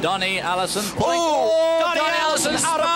Donny Allison. Oh, Donny, Donny Allison out of